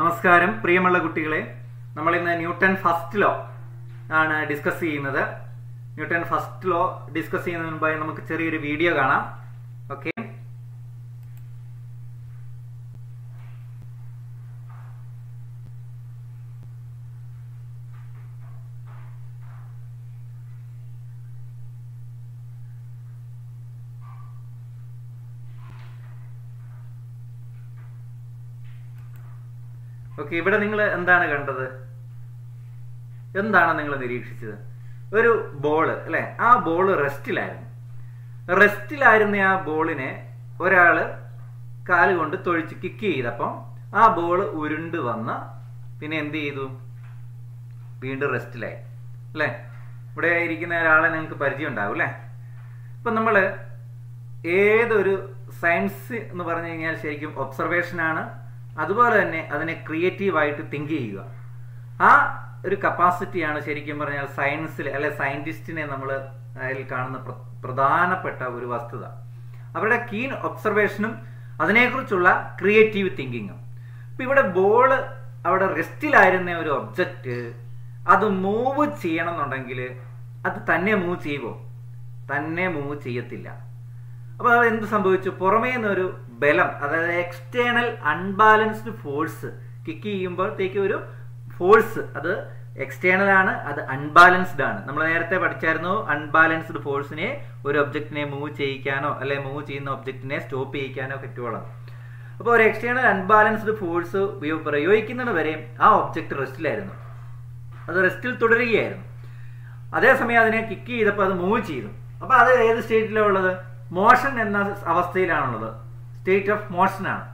നമസ്കാരം. പ്രിയമുള്ള കുട്ടികളെ നമ്മൾ ഇന്ന് ന്യൂട്ടൺ ഫസ്റ്റ് ലോ ആണ് ഡിസ്കസ് ചെയ്യുന്നത്. ന്യൂട്ടൺ ഫസ്റ്റ് ലോ ഡിസ്കസ് ചെയ്യുന്നതിന് മുമ്പായി നമുക്ക് ചെറിയൊരു വീഡിയോ കാണാം ഓക്കെ ഓക്കെ ഇവിടെ നിങ്ങൾ എന്താണ് കണ്ടത്? എന്താണ് നിങ്ങൾ നിരീക്ഷിച്ചത്? ഒരു ബോൾ അല്ലെ? ആ ബോൾ റെസ്റ്റിലായിരുന്നു. റെസ്റ്റിലായിരുന്ന ആ ബോളിനെ ഒരാൾ കാൽ കൊണ്ട് തൊഴിച്ച് കിക്ക് ചെയ്തപ്പം ആ ബോൾ ഉരുണ്ട് വന്ന് പിന്നെ എന്ത് ചെയ്തു? വീണ്ടും റെസ്റ്റിലായി അല്ലേ? ഇവിടെ ഇരിക്കുന്ന ഒരാളെ നിങ്ങൾക്ക് പരിചയം ഉണ്ടാവും അല്ലേ? ഇപ്പൊ നമ്മൾ ഏതൊരു സയൻസ് എന്ന് പറഞ്ഞു കഴിഞ്ഞാൽ ശരിക്കും ഒബ്സർവേഷൻ ആണ് അതുപോലെ തന്നെ അതിനെ ക്രിയേറ്റീവായിട്ട് തിങ്ക് ചെയ്യുക. ആ ഒരു കപ്പാസിറ്റിയാണ് ശരിക്കും പറഞ്ഞാൽ സയൻസിൽ അല്ലെ സയന്റിസ്റ്റിനെ നമ്മൾ അതിൽ കാണുന്ന പ്ര- പ്രധാനപ്പെട്ട ഒരു വസ്തുത. അവരുടെ കീൻ ഒബ്സർവേഷനും അതിനെക്കുറിച്ചുള്ള ക്രിയേറ്റീവ് തിങ്കിങ്ങും ഇപ്പൊ ഇവിടെ ബോൾ അവിടെ റെസ്റ്റിലായിരുന്ന ഒരു ഒബ്ജക്റ്റ് അത് മൂവ് ചെയ്യണം എന്നുണ്ടെങ്കിൽ അത് തന്നെ മൂവ് ചെയ്യുമോ തന്നെ മൂവ് ചെയ്യത്തില്ല. അപ്പൊ അത് എന്ത് സംഭവിച്ചു? പുറമേ നിന്നൊരു ബലം അതായത് എക്സ്റ്റേണൽ അൺബാലൻസ്ഡ് ഫോഴ്സ് കിക്ക് ചെയ്യുമ്പോഴത്തേക്ക് ഒരു ഫോഴ്സ് അത് എക്സ്റ്റേണൽ ആണ് അത് അൺബാലൻസ്ഡ് ആണ്. നമ്മൾ നേരത്തെ പഠിച്ചായിരുന്നു അൺബാലൻസ്ഡ് ഫോഴ്സിനെ ഒരു ഒബ്ജക്റ്റിനെ മൂവ് ചെയ്യിക്കാനോ അല്ലെ മൂവ് ചെയ്യുന്ന ഒബ്ജക്റ്റിനെ സ്റ്റോപ്പ് ചെയ്യിക്കാനോ പറ്റുവോളം. അപ്പോൾ ഒരു എക്സ്റ്റേണൽ അൺബാലൻസ്ഡ് ഫോഴ്സ് പ്രയോഗിക്കുന്നത് വരെ ആ ഒബ്ജക്റ്റ് റെസ്റ്റിലായിരുന്നു അത് റെസ്റ്റിൽ തുടരുകയായിരുന്നു. അതേസമയം അതിനെ കിക്ക് ചെയ്തപ്പോൾ അത് മൂവ് ചെയ്തു. അപ്പൊ അത് ഏത് സ്റ്റേറ്റിലാണ് ഉള്ളത്? മോഷൻ എന്ന അവസ്ഥയിലാണുള്ളത്. സ്റ്റേറ്റ് ഓഫ് മോഷൻ ആണ്.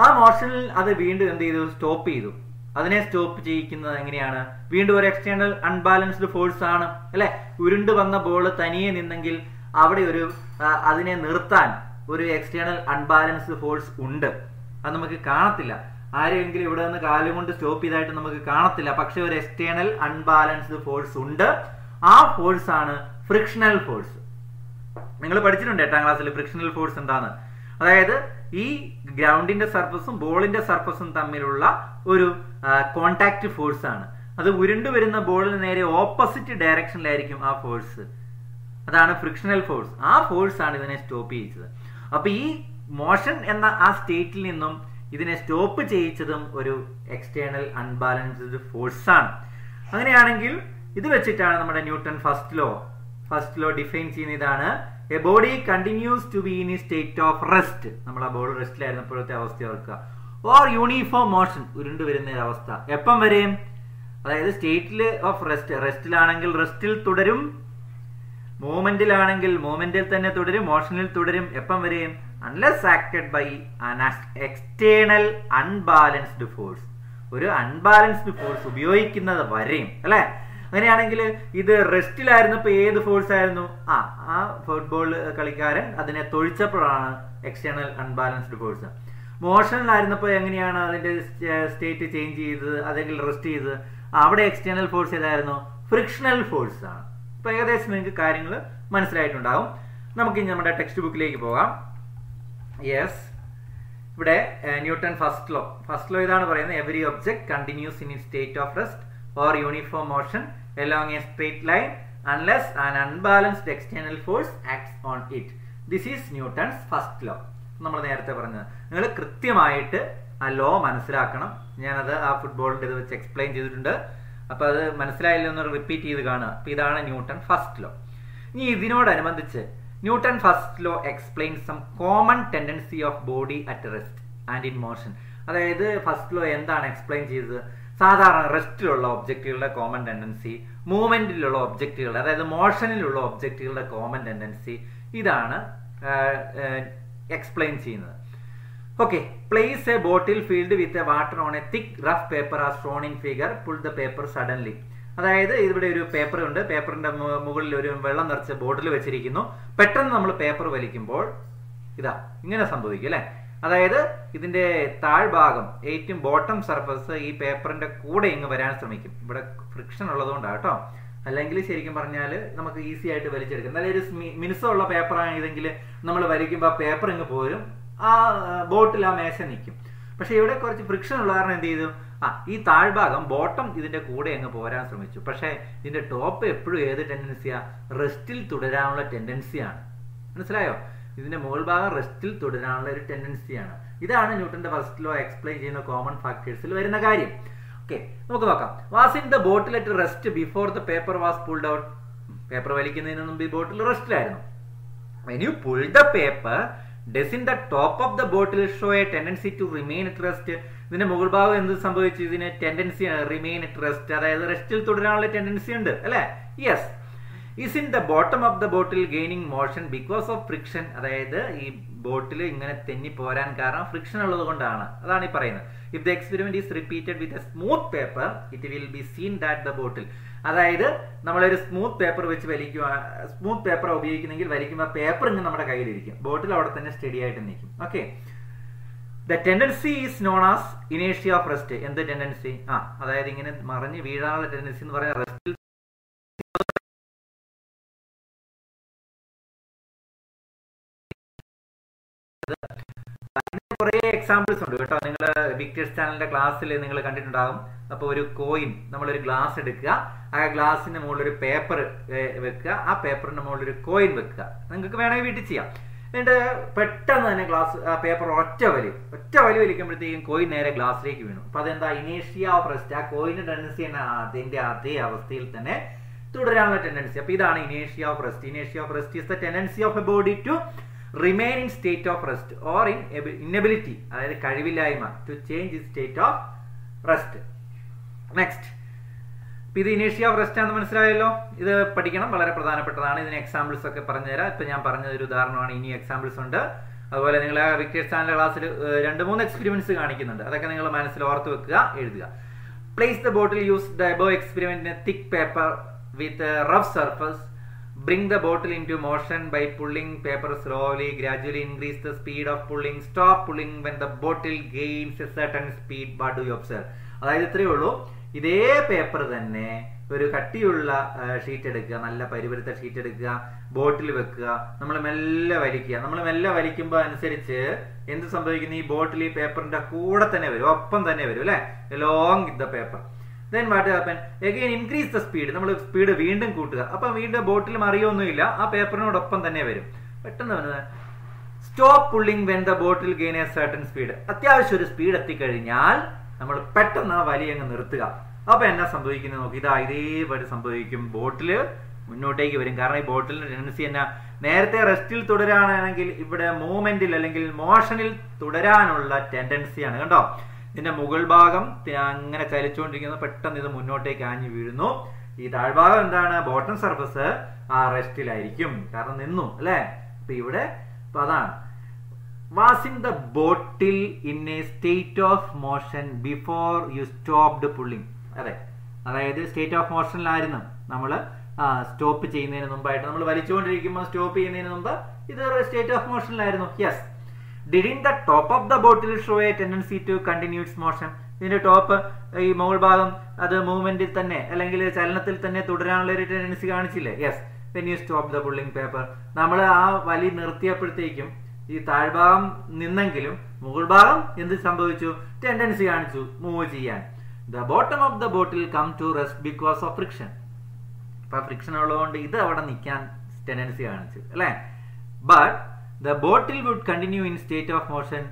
ആ മോഷനിൽ അത് വീണ്ടും എന്ത് ചെയ്തു? സ്റ്റോപ്പ് ചെയ്തു. അതിനെ സ്റ്റോപ്പ് ചെയ്യിക്കുന്നത് എങ്ങനെയാണ്? വീണ്ടും ഒരു എക്സ്റ്റേണൽ അൺബാലൻസ്ഡ് ഫോഴ്സ് ആണ്. അല്ലെ? ഉരുണ്ട് വന്ന ബോൾ തനിയെ നിന്നെങ്കിൽ അവിടെ ഒരു അതിനെ നിർത്താൻ ഒരു എക്സ്റ്റേണൽ അൺബാലൻസ്ഡ് ഫോഴ്സ് ഉണ്ട്. അത് നമുക്ക് കാണത്തില്ല. ആരെങ്കിലും ഇവിടെ നിന്ന് കാലും കൊണ്ട് സ്റ്റോപ്പ് ചെയ്തായിട്ട് നമുക്ക് കാണത്തില്ല. പക്ഷെ ഒരു എക്സ്റ്റേണൽ അൺബാലൻസ്ഡ് ഫോഴ്സ് ഉണ്ട്. ആ ഫോഴ്സ് ആണ് ഫ്രിക്ഷണൽ ഫോഴ്സ് നിങ്ങൾ പഠിച്ചിട്ടുണ്ട് എട്ടാം ക്ലാസ്സിൽ ഫ്രിക്ഷണൽ ഫോഴ്സ് എന്താണ് അതായത് ഈ ഗ്രൗണ്ടിന്റെ സർഫസും ബോളിന്റെ സർഫസും തമ്മിലുള്ള ഒരു കോണ്ടാക്ട് ഫോഴ്സ് ആണ്. അത് ഉരുണ്ടു വരുന്ന ബോളിന് നേരെ ഓപ്പോസിറ്റ് ഡയറക്ഷനിലായിരിക്കും ആ ഫോഴ്സ് അതാണ് ഫ്രിക്ഷണൽ ഫോഴ്സ് ആ ഫോഴ്സ് ആണ് ഇതിനെ സ്റ്റോപ്പ് ചെയ്യിച്ചത്. അപ്പൊ ഈ മോഷൻ എന്ന ആ സ്റ്റേറ്റിൽ നിന്നും ഇതിനെ സ്റ്റോപ്പ് ചെയ്യിച്ചതും ഒരു എക്സ്റ്റേണൽ അൺബാലൻസ്ഡ് ഫോഴ്സ് ആണ്. അങ്ങനെയാണെങ്കിൽ ഇത് വെച്ചിട്ടാണ് നമ്മുടെ Newton first law first law define ചെയ്യുന്ന ഇതാണ് a body continues to be in state of rest നമ്മൾ ആ ബോഡി റെസ്റ്റിലായിരുന്നപ്പോഴത്തെ അവസ്ഥ ഓർക്കുക. ഓർ യൂണിഫോം മോഷൻ ഉരുണ്ടു വരുന്ന അവസ്ഥ. എപ്പം വരെയും? അതായത് സ്റ്റേറ്റിൽ ഓഫ് റെസ്റ്റ് റെസ്റ്റിലാണെങ്കിൽ റെസ്റ്റിൽ തുടരും. മൂവ്മെന്റിലാണെങ്കിൽ മൂവ്മെന്റിൽ തന്നെ തുടരും. മോഷനിൽ തുടരും. എപ്പം വരെയും? Unless acted by external unbalanced force ഒരു അൺബാലൻസ്ഡ് ഫോഴ്സ് ഉപയോഗിക്കുന്നത് വരെയും. അല്ലെ? അങ്ങനെയാണെങ്കിൽ ഇത് റെസ്റ്റിലായിരുന്നപ്പോൾ ഏത് ഫോഴ്സ് ആയിരുന്നു? ആ ആ ഫുട്ബോൾ കളിക്കാരൻ അതിനെ തൊഴിച്ചപ്പോഴാണ് എക്സ്റ്റേണൽ അൺബാലൻസ്ഡ് ഫോഴ്സ് മോഷനിലായിരുന്നപ്പോൾ എങ്ങനെയാണ് അതിന്റെ സ്റ്റേറ്റ് ചേഞ്ച് ചെയ്തത് അല്ലെങ്കിൽ റെസ്റ്റ് ചെയ്തത്? അവിടെ എക്സ്റ്റേണൽ ഫോഴ്സ് ഏതായിരുന്നു? ഫ്രിക്ഷണൽ ഫോഴ്സ് ആണ്. ഇപ്പൊ ഏകദേശം നിങ്ങൾക്ക് കാര്യങ്ങൾ മനസ്സിലായിട്ടുണ്ടാകും നമുക്ക് ഇനി നമ്മുടെ ടെക്സ്റ്റ് ബുക്കിലേക്ക് പോകാം. യെസ് ഇവിടെ Newton first law. First law ഇതാണ് പറയുന്നത് every object continues in state of rest or uniform motion along a straight line unless an unbalanced external force acts on it. This is Newton's first law. നമ്മൾ നേരത്തെ പറഞ്ഞത്. നിങ്ങൾ കൃത്യമായിട്ട് ആ law മനസ്സിലാക്കണം. ഞാനത് ആ ഫുട്ബോളിന്റെ ഇത് വെച്ച് എക്സ്പ്ലെയിൻ ചെയ്തിട്ടുണ്ട്. അപ്പൊ അത് മനസ്സിലായില്ല എന്ന് റിപ്പീറ്റ് ചെയ്ത് കാണുക. അപ്പൊ ഇതാണ് ന്യൂട്ടൺ ഫസ്റ്റ് ലോ ഇനി ഇതിനോടനുബന്ധിച്ച് Newton first law explain some common tendency of body at rest and in motion അതായത് ഫസ്റ്റ് ലോ എന്താണ് എക്സ്പ്ലെയിൻ ചെയ്തത്? സാധാരണ റെസ്റ്റിലുള്ള ഒബ്ജക്റ്റുകളുടെ കോമൺ ടെൻഡൻസി മൂവ്മെന്റിലുള്ള ഒബ്ജക്റ്റുകളുടെ അതായത് മോഷനിലുള്ള ഒബ്ജക്റ്റുകളുടെ കോമൺ ടെൻഡൻസി ഇതാണ് എക്സ്പ്ലെയിൻ ചെയ്യുന്നത്. Okay place a bottle filled with a water on a thick rough paper as shown in figure pull the paper suddenly അതായത് ഇവിടെ ഒരു പേപ്പർ ഉണ്ട്. പേപ്പറിന്റെ മുകളിൽ ഒരു വെള്ളം നിറച്ച ബോട്ടിൽ വെച്ചിരിക്കുന്നു. പെട്ടെന്ന് നമ്മൾ പേപ്പർ വലിക്കുമ്പോൾ ഇതാ ഇങ്ങനെ സംഭവിക്കും അല്ലെ? അതായത് ഇതിന്റെ താഴ്ഭാഗം ഏറ്റവും ബോട്ടം സർഫസ് ഈ പേപ്പറിന്റെ കൂടെ ഇങ്ങ് വരാൻ ശ്രമിക്കും. ഇവിടെ ഫ്രിക്ഷൻ ഉള്ളതുകൊണ്ടാണ് കേട്ടോ. അല്ലെങ്കിൽ ശരിക്കും പറഞ്ഞാൽ നമുക്ക് ഈസി ആയിട്ട് വലിച്ചെടുക്കാം. നല്ലൊരു മിനുസമുള്ള പേപ്പർ ആയതെങ്കിൽ നമ്മൾ വലിക്കുമ്പോൾ ആ പേപ്പർ ഇങ്ങ് പോരും. ആ ബോട്ടിൽ ആ മേശ നിൽക്കും പക്ഷെ ഇവിടെ കുറച്ച് ഫ്രിക്ഷൻ ഉള്ള കാരണം എന്ത് ചെയ്തു? ആ ഈ താഴ്ഭാഗം ബോട്ടം ഇതിന്റെ കൂടെ അങ്ങ് പോരാൻ ശ്രമിച്ചു. പക്ഷേ ഇതിന്റെ ടോപ്പ് എപ്പോഴും ഏത് ടെൻഡൻസിയാ റെസ്റ്റിൽ തുടരാനുള്ള ടെൻഡൻസിയാണ് മനസ്സിലായോ? ഇതിന്റെ മുകൾ ഭാഗം റെസ്റ്റിൽ തുടരാനുള്ള ഒരു ടെൻഡൻസിയാണ് ഇതാണ് ന്യൂട്ടന്റെ ഫസ്റ്റ് ലോ എക്സ്പ്ലെയിൻ ചെയ്യുന്ന കോമൺ ഫാക്ടേഴ്സിൽ വരുന്ന കാര്യം. ഓക്കെ നമുക്ക് നോക്കാം. Was in the bottle at rest before the paper was pulled out paper വലിക്കുന്നതിന് മുമ്പ് ഈ bottle റെസ്റ്റിലായിരുന്നു when you pull the paper does in the top of the bottle show a tendency to remain at rest? ഇതിന്റെ മുകൾ ഭാഗം എന്ത് സംഭവിച്ചു? ഇതിന് tendency remain at rest അതായത് റെസ്റ്റിൽ തുടരാനുള്ള ടെൻഡൻസി ഉണ്ട് അല്ലെ? Yes is in the bottom of the bottle gaining motion because of friction അതായത് ഈ ബോട്ടിൽ ഇങ്ങനെ തെന്നി പോരാൻ കാരണം ഫ്രിക്ഷൻ ഉള്ളത് കൊണ്ടാണ്. അതാണ് ഈ പറയുന്നത്. If the experiment is repeated with a smooth paper it will be seen that the bottle അതായത് നമ്മളൊരു സ്മൂത്ത് പേപ്പർ വെച്ച് വലിക്കുക സ്മൂത്ത് പേപ്പർ ഉപയോഗിക്കുന്നെങ്കിൽ വലിക്കുമ്പോൾ പേപ്പർ ഇങ്ങനെ നമ്മുടെ കയ്യിലിരിക്കും. ബോട്ടിൽ അവിടെ തന്നെ സ്റ്റഡി ആയിട്ട് നിൽക്കും. Okay the tendency is known as ഇനേഷ്യ of rest എന്ത് ടെൻഡൻസി ആ അതായത് ഇങ്ങനെ മറിഞ്ഞ് വീഴാനുള്ള ടെൻഡൻസി എന്ന് പറയുന്നത് അങ്ങനെ എക്സാമ്പിൾസ് ഉണ്ട് കേട്ടോ. നിങ്ങൾ വിക്ടേഴ്സ് ചാനലിന്റെ ക്ലാസ്സിൽ നിങ്ങൾ കണ്ടിട്ടുണ്ടാകും. അപ്പോൾ ഒരു കോയിൻ നമ്മളൊരു ഗ്ലാസ് എടുക്കുക. ആ ഗ്ലാസിന്റെ മുകളിൽ ഒരു പേപ്പർ വെക്കുക. ആ പേപ്പറിന്റെ മുകളിൽ ഒരു കോയിൻ വെക്കുക. നിങ്ങൾക്ക് വേണമെങ്കിൽ വീട്ടിൽ ചെയ്യാം. എന്നിട്ട് പെട്ടെന്ന് തന്നെ ഗ്ലാസ് പേപ്പർ ഒറ്റ വലി ഒറ്റ വലി വലിക്കുമ്പോഴത്തേക്കും കോയിൻ നേരെ ഗ്ലാസ്സിലേക്ക് വീണു. അപ്പൊ അതെന്താ? ഇനേഷ്യ ഓഫ് റെസ്റ്റ് ആ കോയിന്റെ ടെൻഡൻസി തന്നെ അതിന്റെ അതേ അവസ്ഥയിൽ തന്നെ തുടരാനുള്ള ടെൻഡൻസി അപ്പൊ ഇതാണ് ഇനേഷ്യ of rest ഇനേഷ്യ of rest is the tendency of a body to remain in state of rest or in inability അതായത് കഴിവില്ലായ്മ to change in state of rest next ഇത് ഇനേഷ്യ ഓഫ് റെസ്റ്റ് ആണെന്ന് മനസ്സിലായല്ലോ? ഇത് പഠിക്കണം വളരെ പ്രധാനപ്പെട്ടതാണ്. ഇതിന് എക്സാമ്പിൾസ് ഒക്കെ പറഞ്ഞുതരാം. ഇപ്പൊ ഞാൻ പറഞ്ഞ ഒരു ഉദാഹരണമാണ്. ഇനി എക്സാമ്പിൾസ് ഉണ്ട്. അതുപോലെ നിങ്ങൾ വിക്ടേഴ്സ് ചാനൽ ക്ലാസ്സിൽ രണ്ട് മൂന്ന് എക്സ്പെരിമെന്റ്സ് കാണിക്കുന്നുണ്ട്. അതൊക്കെ നിങ്ങൾ മനസ്സിൽ ഓർത്ത് വെക്കുക എഴുതുക. Place the bottle use the above എക്സ്പെരിമെന്റിന് thick paper with rough surface bring the bottle into motion by pulling paper slowly gradually increase the speed of pulling stop pulling when the bottle gains a certain speed. What do you observe? അതായത് ഇത്രയേ ഉള്ളൂ. ഇതേ paper തന്നെ ഒരു കട്ടിയുള്ള sheet എടുക്കുക നല്ല പരിവരുത്ത sheet എടുക്കുക ബോട്ടിൽ വെക്കുക നമ്മൾ മെല്ലെ വലിക്കുക. നമ്മൾ മെല്ലെ വലിക്കുമ്പോൾ അനുസരിച്ച് എന്ത് സംഭവിക്കുന്നു? ഈ ബോട്ടിൽ ഈ പേപ്പറിന്റെ കൂടെ തന്നെ വരും ഒപ്പം തന്നെ വരും അല്ലെ? Long the paper then what happen again increase the speed നമ്മൾ സ്പീഡ് വീണ്ടും കൂട്ടുക. അപ്പൊ വീണ്ടും ബോട്ടിൽ മറിയൊന്നുമില്ല. ആ പേപ്പറിനോടൊപ്പം തന്നെ വരും. പെട്ടെന്ന് വന്നത് stop pulling when the bottle gain a certain speed അത്യാവശ്യം ഒരു സ്പീഡ് എത്തിക്കഴിഞ്ഞാൽ നമ്മൾ പെട്ടെന്ന് ആ വലി അങ്ങ് നിർത്തുക. അപ്പൊ എന്നാ സംഭവിക്കുന്നത്? നോക്കി ഇതാ ഇതേപോലെ സംഭവിക്കും. ബോട്ടിൽ മുന്നോട്ടേക്ക് വരും. കാരണം ഈ ബോട്ടിലിന്റെ ടെൻഡൻസി എന്നാ നേരത്തെ റെസ്റ്റിൽ തുടരാനാണെങ്കിൽ ഇവിടെ മൂവ്മെന്റിൽ അല്ലെങ്കിൽ മോഷനിൽ തുടരാനുള്ള ടെൻഡൻസിയാണ് കണ്ടോ? ഇതിന്റെ മുകൾ ഭാഗം അങ്ങനെ ചലിച്ചുകൊണ്ടിരിക്കുന്നത് പെട്ടെന്ന് ഇത് മുന്നോട്ടേക്ക് ആഞ്ഞു വീഴുന്നു. ഈ താഴ്ഭാഗം എന്താണ്? ബോട്ടം സർഫസ് ആ റെസ്റ്റിലായിരിക്കും കാരണം നിന്നു അല്ലെ? അപ്പൊ ഇവിടെ അപ്പൊ അതാണ്. Was the bottle in a state of motion before you stopped pulling അതെ. അതായത് സ്റ്റേറ്റ് ഓഫ് മോഷനിലായിരുന്നു നമ്മൾ സ്റ്റോപ്പ് ചെയ്യുന്നതിന് മുമ്പായിട്ട്. നമ്മൾ വലിച്ചുകൊണ്ടിരിക്കുമ്പോൾ സ്റ്റോപ്പ് ചെയ്യുന്നതിന് മുമ്പ് ഇത് state of മോഷനിലായിരുന്നു yes didn't the top of the bottle show a tendency to continue its motion ഇതിന്റെ ടോപ്പ് ഈ മുകൾ ഭാഗം അത് മൂവ്മെന്റിൽ തന്നെ അല്ലെങ്കിൽ ചലനത്തിൽ തന്നെ തുടരാനുള്ള ഒരു ടെൻഡൻസി കാണിച്ചില്ലേ? Yes when you stop the pulling paper നമ്മൾ ആ വലി നിർത്തിയപ്പോഴത്തേക്കും ഈ താഴ്ഭാഗം നിന്നെങ്കിലും മുകൾ ഭാഗം എന്ത് സംഭവിച്ചു? ടെൻഡൻസി കാണിച്ചു മൂവ് ചെയ്യാൻ. The bottom of the bottle come to rest because of friction ഇപ്പൊ ഫ്രിക്ഷൻ ഉള്ളതുകൊണ്ട് ഇത് അവിടെ നിൽക്കാൻ ടെൻഡൻസി കാണിച്ചു അല്ലേ? But the bottle would continue in state of motion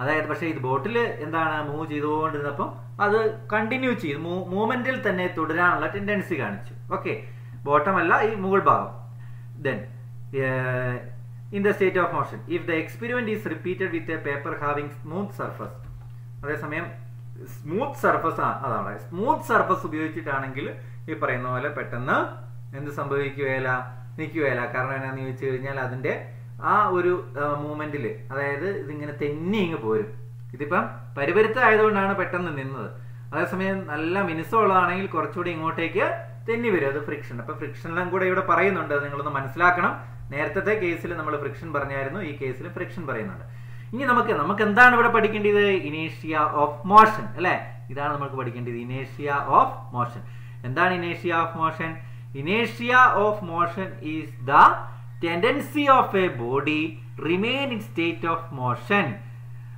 അതായത് പക്ഷേ ഇത് ബോട്ടിൽ എന്താണ് മൂവ് ചെയ്തുകൊണ്ടിരുന്നപ്പം അത് കണ്ടിന്യൂ ചെയ്തു. മൂവ്മെന്റിൽ തന്നെ തുടരാനുള്ള ടെൻഡൻസി കാണിച്ചു. ഓക്കെ ബോട്ടം അല്ല ഈ മുകൾ ഭാഗം. Then in the state of motion if the experiment is repeated with a paper having smooth surface അതേസമയം സ്മൂത്ത് സർഫസ് അതാണ്. സ്മൂത്ത് സർഫസ് ഉപയോഗിച്ചിട്ടാണെങ്കിൽ ഈ പറയുന്ന പോലെ പെട്ടെന്ന് എന്ത് സംഭവിക്കുകയില്ല നിൽക്കുകയില്ല. കാരണം എന്നാന്ന് ചോദിച്ചു കഴിഞ്ഞാൽ അതിന്റെ ആ ഒരു മൂമെന്റിൽ അതായത് ഇതിങ്ങനെ തെന്നി ഇങ്ങ് പോരും. ഇതിപ്പം പരിപരുത്തായതുകൊണ്ടാണ് പെട്ടെന്ന് നിന്നത്. അതേസമയം നല്ല മിനുസമുള്ളതാണെങ്കിൽ കുറച്ചുകൂടി ഇങ്ങോട്ടേക്ക് തെന്നി വരും. അത് ഫ്രിക്ഷൻ അപ്പൊ ഫ്രിക്ഷനെല്ലാം കൂടെ ഇവിടെ പറയുന്നുണ്ട്. നിങ്ങളൊന്ന് മനസ്സിലാക്കണം. നേരത്തെ കേസിൽ നമ്മൾ ഫ്രിക്ഷൻ പറഞ്ഞായിരുന്നു. ഈ കേസിൽ ഫ്രിക്ഷൻ പറയുന്നുണ്ട്. ഇനി നമുക്ക് നമുക്ക് എന്താണ് ഇവിടെ പഠിക്കേണ്ടത്? ഇനേഷ്യ ഓഫ് മോഷൻ അല്ലെ? ഇതാണ് നമുക്ക് പഠിക്കേണ്ടത്. ഇനേഷ്യ ഓഫ് മോഷൻ എന്താണ് ഇനേഷ്യ ഓഫ് മോഷൻ ഇനേഷ്യ of motion is the tendency of a body remain in state of motion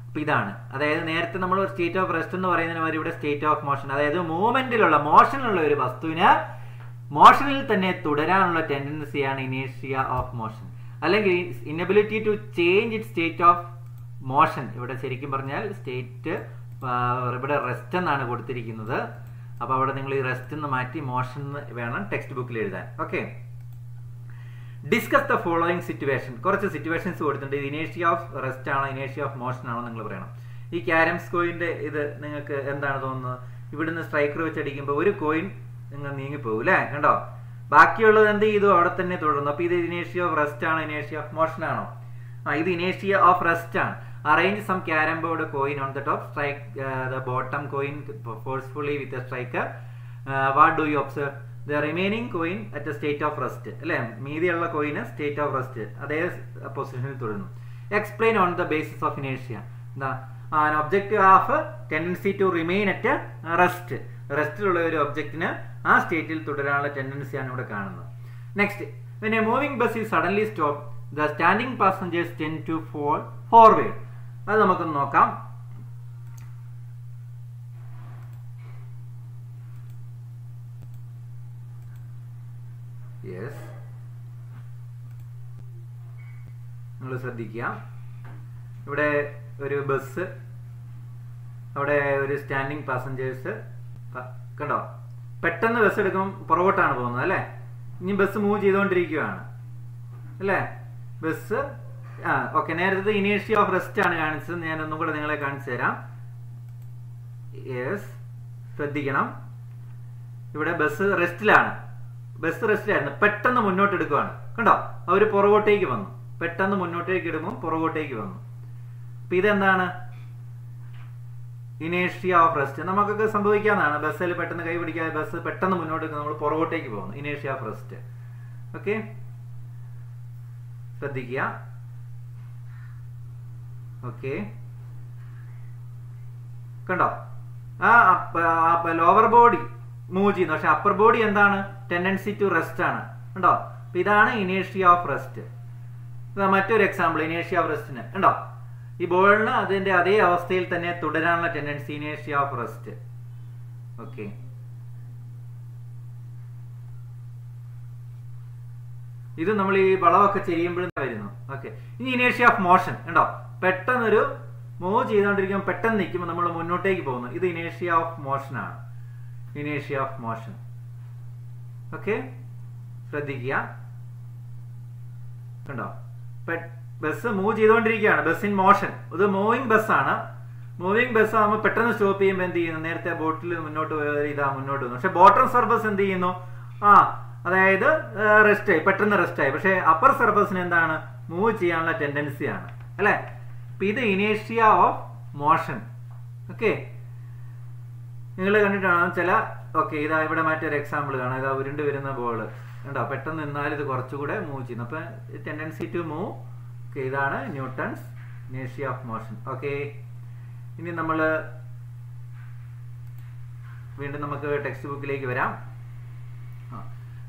അപ്പൊ ഇതാണ്. അതായത് നേരത്തെ നമ്മൾ സ്റ്റേറ്റ് ഓഫ് റെസ്റ്റ് എന്ന് പറയുന്നതിന് മാതിരി ഇവിടെ സ്റ്റേറ്റ് ഓഫ് മോഷൻ അതായത് മൂവ്മെന്റിലുള്ള മോഷനിലുള്ള ഒരു വസ്തുവിന് മോഷനിൽ തന്നെ തുടരാനുള്ള ടെൻഡൻസിയാണ് ഇനേഷ്യ ഓഫ് മോഷൻ അല്ലെങ്കിൽ inability to change it state of motion ഇവിടെ ശരിക്കും പറഞ്ഞാൽ സ്റ്റേറ്റ് ഇവിടെ റെസ്റ്റ് എന്നാണ് കൊടുത്തിരിക്കുന്നത്. അപ്പൊ അവിടെ നിങ്ങൾ ഈ റെസ്റ്റ് എന്ന് മാറ്റി മോഷൻ വേണം ടെക്സ്റ്റ് ബുക്കിൽ എഴുതാൻ. Okay discuss the following situation കുറച്ച് സിറ്റുവേഷൻസ് കൊടുത്തിട്ടുണ്ട്. ഇത് ഇനേഷ്യ ഓഫ് റെസ്റ്റ് ആണോ ഇനേഷ്യ ഓഫ് മോഷൻ ആണോ നിങ്ങൾ പറയണം. ഈ ക്യാരംസ് കോയിന്റെ ഇത് നിങ്ങൾക്ക് എന്താണ് തോന്നുന്നത്? ഇവിടുന്ന് സ്ട്രൈക്കർ വെച്ചടിക്കുമ്പോൾ ഒരു കോയിൻ നിങ്ങൾ നീങ്ങിപ്പോകും അല്ലേ കണ്ടോ? ബാക്കിയുള്ളത് എന്ത് ചെയ്തു? അവിടെ തന്നെ തുടർന്നു. അപ്പൊ ഇത് ഇനേഷ്യ ഓഫ് റെസ്റ്റ് ആണോ ഇനേഷ്യ ഓഫ് മോഷൻ ആണോ? ആ ഇത് ഇനേഷ്യ ഓഫ് റെസ്റ്റ് ആണ്. Arrange some carrom board coin on the top strike the bottom coin forcefully with a striker what do you observe the remaining coin at a state of rest അല്ലെ? മീതിയുള്ള കോയിന് state of rest അതേ പൊസിഷനിൽ തുടരുന്നു. Explain on the basis of ഇനേഷ്യ എന്താ? An object has tendency to remain at rest റെസ്റ്റിലുള്ള ഒരു ഒബ്ജക്റ്റിന് ആ സ്റ്റേറ്റിൽ തുടരാനുള്ള ടെൻഡൻസിയാണ് ഇവിടെ കാണുന്നത്. Next when a moving bus is suddenly stop the standing passengers tend to fall forward അത് നമുക്കൊന്ന് നോക്കാം. യെസ് നിങ്ങൾ ശ്രദ്ധിക്കുക. ഇവിടെ ഒരു ബസ് അവിടെ ഒരു സ്റ്റാൻഡിങ് പാസഞ്ചേഴ്സ് കണ്ടോ? പെട്ടെന്ന് ബസ് എടുക്കും പുറകോട്ടാണ് പോകുന്നത് അല്ലേ? ഇനി ബസ് മൂവ് ചെയ്തുകൊണ്ടിരിക്കുകയാണ്. അല്ലേ? ബസ് ആ ഓക്കെ നേരത്തെ ഇനീഷ്യ ഓഫ് റെസ്റ്റ് ആണ് കാണിച്ചത്. ഞാൻ ഒന്നും കൂടെ നിങ്ങളെ കാണിച്ചു തരാം. യെസ് ശ്രദ്ധിക്കണം. ഇവിടെ ബസ് റെസ്റ്റിലാണ് ബസ് റെസ്റ്റിലായിരുന്നു പെട്ടെന്ന് മുന്നോട്ട് എടുക്കുകയാണ് കണ്ടോ? അവർ പുറകോട്ടേക്ക് വന്നു. പെട്ടെന്ന് മുന്നോട്ടേക്ക് ഇടുമ്പോൾ പുറകോട്ടേക്ക് വന്നു. അപ്പൊ ഇതെന്താണ്? ഇനേഷ്യ ഓഫ് റെസ്റ്റ് നമുക്കൊക്കെ സംഭവിക്കാന്നാണ് ബസ്സിൽ പെട്ടെന്ന് കൈ പിടിക്കാതെ ബസ് പെട്ടെന്ന് മുന്നോട്ട് നമ്മൾ പുറകോട്ടേക്ക് പോകുന്നു. ഇനേഷ്യ ഓഫ് റെസ്റ്റ് ഓക്കെ ശ്രദ്ധിക്കുക. ഓക്കെ കണ്ടോ? ആ ലോവർ ബോഡി മൂവ് ചെയ്യുന്നു. പക്ഷെ അപ്പർ ബോഡി എന്താണ്? ടെൻഡൻസി ടു റെസ്റ്റ് ആണ്. കണ്ടോ? അപ്പൊ ഇതാണ് ഇനേഷ്യ ഓഫ് റെസ്റ്റ് മറ്റൊരു എക്സാമ്പിൾ ഇനേഷ്യ ഓഫ് റെസ്റ്റിന് കണ്ടോ? ഈ ബോളിന് അതിന്റെ അതേ അവസ്ഥയിൽ തന്നെ തുടരാനുള്ള ടെൻഡൻസി ഇനേഷ്യ ഓഫ് റെസ്റ്റ് ഓക്കെ ഇത് നമ്മൾ ഈ വളവൊക്കെ ചെയ്യുമ്പോഴും വരുന്നു. ഓക്കെ ഇനി ഇനേഷ്യ ഓഫ് മോഷൻ ഉണ്ടോ പെട്ടെന്നൊരു മൂവ് ചെയ്തുകൊണ്ടിരിക്കുമ്പോൾ പെട്ടെന്ന് നിൽക്കുമ്പോൾ നമ്മൾ മുന്നോട്ടേക്ക് പോകുന്നു. ഇത് ഇനേഷ്യ ഓഫ് ആണ്. ഇനേഷ്യ ഓഫ് മോഷൻ ഓക്കെ? ശ്രദ്ധിക്കുക. കണ്ടോ? ബസ് മൂവ് ചെയ്തുകൊണ്ടിരിക്കുകയാണ് ബസ് ഇൻ മോഷൻ ഇത് മൂവിങ് ബസ്സാണ് മൂവിങ് ബസ് ആകുമ്പോൾ പെട്ടെന്ന് സ്റ്റോപ്പ് ചെയ്യുമ്പോൾ എന്ത് ചെയ്യുന്നു? നേരത്തെ ബോട്ടിൽ മുന്നോട്ട് ഇതാ മുന്നോട്ട് പോകുന്നു പക്ഷെ ബോട്ടം സർഫസ് എന്ത് ചെയ്യുന്നു? ആ അതായത് റെസ്റ്റ് ആയി. പെട്ടെന്ന് റെസ്റ്റ് ആയി. പക്ഷെ അപ്പർ സർഫസിന് എന്താണ്? മൂവ് ചെയ്യാനുള്ള ടെൻഡൻസി ആണ്. അല്ലെ? അപ്പൊ ഇത് ഇനേഷ്യ ഓഫ് മോഷൻ ഓക്കെ? നിങ്ങൾ കണ്ടിട്ടാണ് ചില ഓക്കെ ഇതാ ഇവിടെ മറ്റൊരു എക്സാമ്പിൾ കാണാം. ഇതാ ഉരുണ്ട് വരുന്ന ബോൾ കണ്ടോ? പെട്ടെന്ന് നിന്നാൽ ഇത് കുറച്ചുകൂടെ മൂവ് ചെയ്യുന്നു. അപ്പൊ ടെൻഡൻസി ടു മൂവ് ഓക്കെ ഇതാണ് ന്യൂട്ടൺസ് നേഷ്യ ഓഫ് മോഷൻ. ഓക്കെ ഇനി നമ്മൾ വീണ്ടും നമുക്ക് ടെക്സ്റ്റ് ബുക്കിലേക്ക് വരാം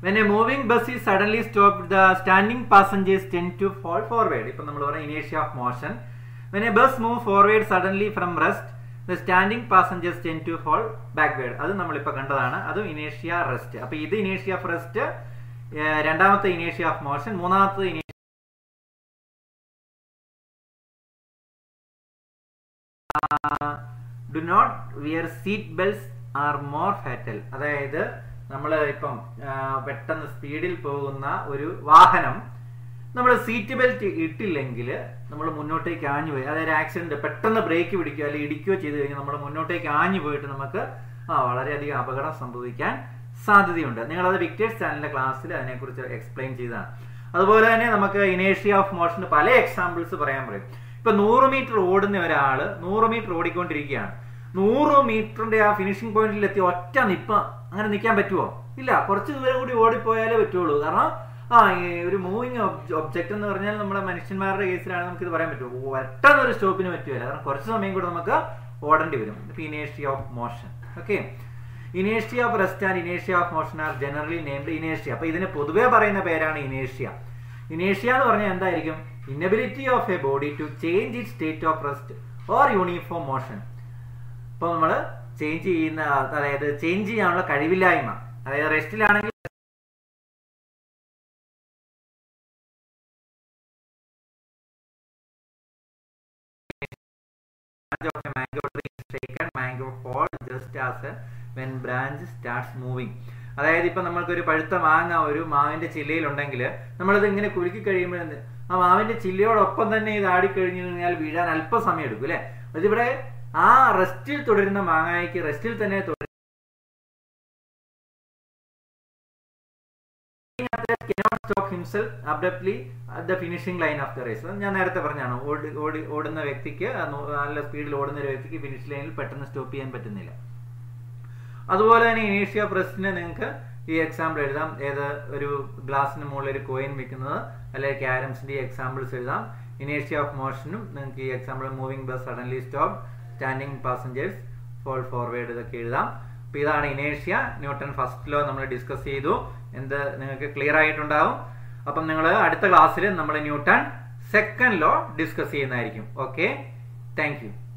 when a moving bus is suddenly stop the standing passengers tend to fall forward ഇപ്പൊ നമ്മൾ പറയാം ഇനേഷ്യ of motion when a bus move forward suddenly from rest the standing passengers tend to fall backward അത് നമ്മളിപ്പോൾ കണ്ടതാണ്. അതും ഇനേഷ്യ rest. അപ്പൊ ഇത് ഇനേഷ്യ ഓഫ് റെസ്റ്റ് രണ്ടാമത്തെ ഇനേഷ്യ ഓഫ് മോഷൻ മൂന്നാമത്തെ ഇനേഷ്യ do not wear seat belts are more fatal അതായത് നമ്മൾ ഇപ്പം പെട്ടെന്ന് സ്പീഡിൽ പോകുന്ന ഒരു വാഹനം നമ്മൾ സീറ്റ് ബെൽറ്റ് ഇട്ടില്ലെങ്കിൽ നമ്മൾ മുന്നോട്ടേക്ക് ആഞ്ഞു പോയി. അതായത് ആക്സിഡന്റ് പെട്ടെന്ന് ബ്രേക്ക് പിടിക്കുകയോ അല്ലെങ്കിൽ ഇടിക്കുകയോ ചെയ്തു കഴിഞ്ഞാൽ നമ്മൾ മുന്നോട്ടേക്ക് ആഞ്ഞു പോയിട്ട് നമുക്ക് ആ വളരെയധികം അപകടം സംഭവിക്കാൻ സാധ്യതയുണ്ട്. നിങ്ങളത് വിക്ടേഴ്സ് ചാനലിന്റെ ക്ലാസ്സിൽ അതിനെക്കുറിച്ച് എക്സ്പ്ലെയിൻ ചെയ്തതാണ്. അതുപോലെ തന്നെ നമുക്ക് ഇനേഷ്യ ഓഫ് മോഷന് പല എക്സാമ്പിൾസ് പറയാൻ പറയും ഇപ്പൊ നൂറ് മീറ്റർ ഓടുന്ന ഒരാൾ നൂറ് മീറ്റർ ഓടിക്കൊണ്ടിരിക്കുകയാണ്. നൂറ് മീറ്ററിന്റെ ആ ഫിനിഷിംഗ് പോയിന്റിൽ എത്തി ഒറ്റ നിപ്പ അങ്ങനെ നിൽക്കാൻ പറ്റുമോ ഇല്ല കുറച്ച് ദൂരം കൂടി ഓടിപ്പോയാലേ പറ്റുള്ളൂ. കാരണം ആ ഒരു മൂവിങ് ഒബ്ജക്റ്റ് എന്ന് പറഞ്ഞാൽ നമ്മുടെ മനുഷ്യന്മാരുടെ കേസിലാണ് നമുക്ക് ഇത് പറയാൻ പറ്റുമോ പെട്ടെന്ന് ഒരു സ്റ്റോപ്പിന് പറ്റുമല്ല കാരണം കുറച്ച് സമയം കൂടെ നമുക്ക് ഓടേണ്ടി വരും. ഇപ്പൊ ഇനേഷ്യ of motion okay ഇനേഷ്യ of rest and ഇനേഷ്യ of motion are generally named ഇനേഷ്യ അപ്പൊ ഇതിന് പൊതുവെ പറയുന്ന പേരാണ് ഇനേഷ്യ ഇനേഷ്യ എന്ന് പറഞ്ഞാൽ എന്തായിരിക്കും? Inability of a body to change it state of rest or uniform motion ഇപ്പോൾ നമ്മൾ ചേഞ്ച് ചെയ്യുന്ന അതായത് ചേഞ്ച് ചെയ്യാനുള്ള കഴിവില്ലായ്മ. അതായത് റെസ്റ്റിലാണെങ്കിൽ branch of a mango tree is shaken, mango fall just as a, when branch starts moving. അതായത് ഇപ്പൊ നമ്മൾക്ക് ഒരു പഴുത്ത മാങ്ങ ഒരു മാവിന്റെ ചില്ലയിൽ ഉണ്ടെങ്കിൽ നമ്മളത് ഇങ്ങനെ കുലുക്കി കഴിയുമ്പോൾ ആ മാവിന്റെ ചില്ലയോടൊപ്പം തന്നെ ഇത് ആടിക്കഴിഞ്ഞു കഴിഞ്ഞാൽ വീഴാൻ അല്പം സമയം എടുക്കും അല്ലെ അതിവിടെ ആ റെസ്റ്റിൽ തുടരുന്ന മാങ്ങായ്ക്ക് റെസ്റ്റിൽ തന്നെ stop himself abruptly at the finishing line of the race. ഞാൻ നേരത്തെ പറഞ്ഞാണ് ഓടി ഓടി ഓടുന്ന വ്യക്തിക്ക് നല്ല സ്പീഡിൽ ഓടുന്ന ഒരു വ്യക്തിക്ക് ഫിനിഷ് ലൈനിൽ പെട്ടെന്ന് സ്റ്റോപ്പ് ചെയ്യാൻ പറ്റുന്നില്ല. അതുപോലെ തന്നെ ഇനീഷ്യ പ്രസിന് നിങ്ങൾക്ക് ഈ എക്സാമ്പിൾ എഴുതാം. ഏത് ഒരു ഗ്ലാസിന് മുകളിൽ ഒരു കോയിൻ വെക്കുന്നത് അല്ലെങ്കിൽ ക്യാരംസിന്റെ എക്സാമ്പിൾസ് എഴുതാം. ഇനേഷ്യ ഓഫ് മോഷനും നിങ്ങൾക്ക് ഈ example moving bus suddenly stop standing passengers fall forward ഇതൊക്കെ എഴുതാം. അപ്പൊ ഇതാണ് ഇനേഷ്യ ന്യൂട്ടൺ ഫസ്റ്റ് ലോ നമ്മൾ ഡിസ്കസ് ചെയ്തു. എന്ത് നിങ്ങൾക്ക് ക്ലിയർ ആയിട്ടുണ്ടാവും? അപ്പം നിങ്ങൾ അടുത്ത ക്ലാസ്സിൽ നമ്മൾ ന്യൂട്ടൺ സെക്കൻഡ് ലോ ഡിസ്കസ് ചെയ്യുന്നതായിരിക്കും. Okay thank